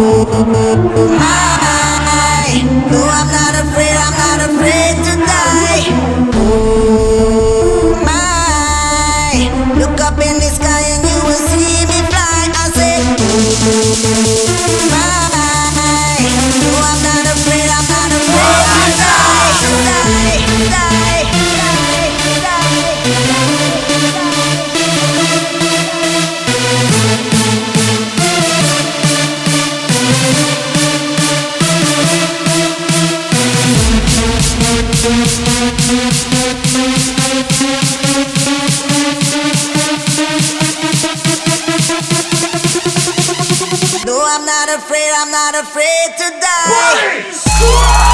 Thank you. afraid, I'm not afraid to die. One, two.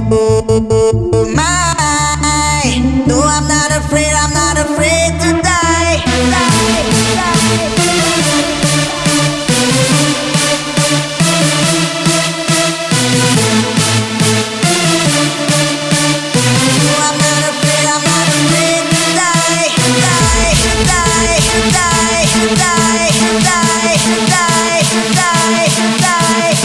No, I'm not afraid, I'm not afraid to die. No, I'm not afraid, I'm not afraid to die, die, die, die, die, die, die, die, die.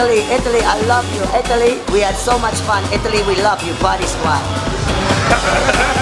Italy, Italy, I love you. Italy, we had so much fun. Italy, we love you. Partysquad.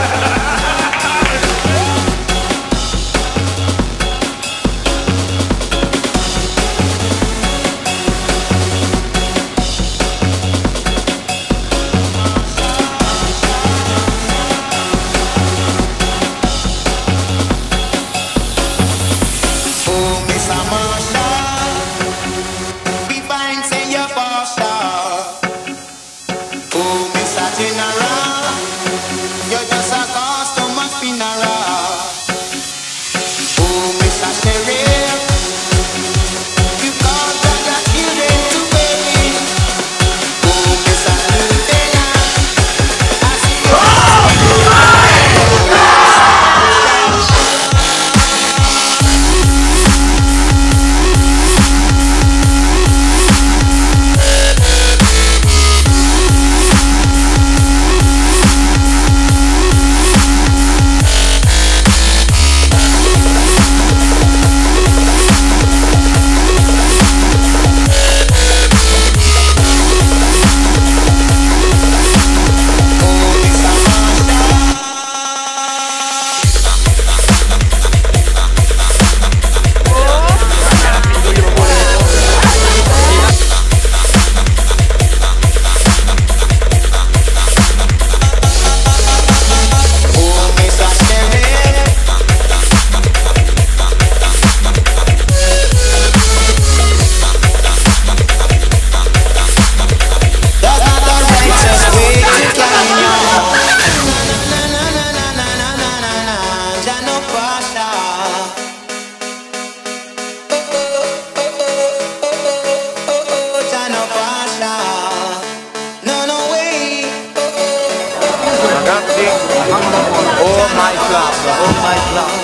my club, Oh my club.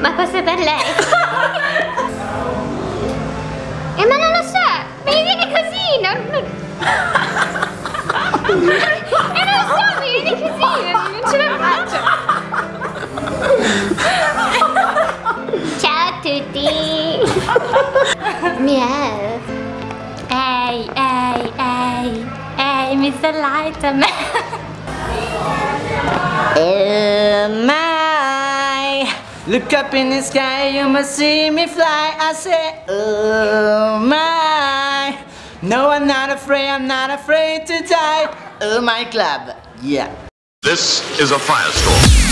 Ma questo è per lei. e eh, ma non lo so, mi viene così. Non... e eh, non lo so, mi viene così, non ce la faccio. Ciao a tutti. Miau. Ehi, ehi, ehi, ehi, Mr. Lightman. Look up in the sky, you must see me fly. I say, oh my. No, I'm not afraid, I'm not afraid to die. Oh my club, yeah. This is a firestorm.